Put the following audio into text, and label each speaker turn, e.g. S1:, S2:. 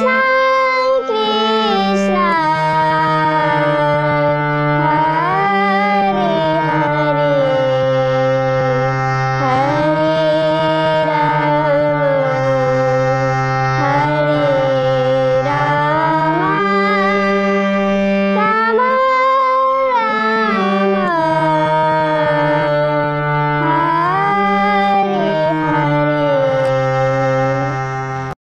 S1: Yeah.